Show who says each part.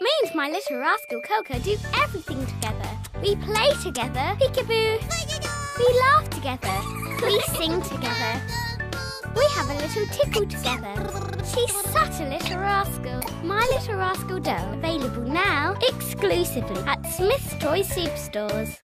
Speaker 1: Me and my little rascal Coco do everything together. We play together, peekaboo. We laugh together. We sing together. We have a little tickle together. She's such a little rascal. My Little Rascal doll available now exclusively at Smyths Toy Superstores.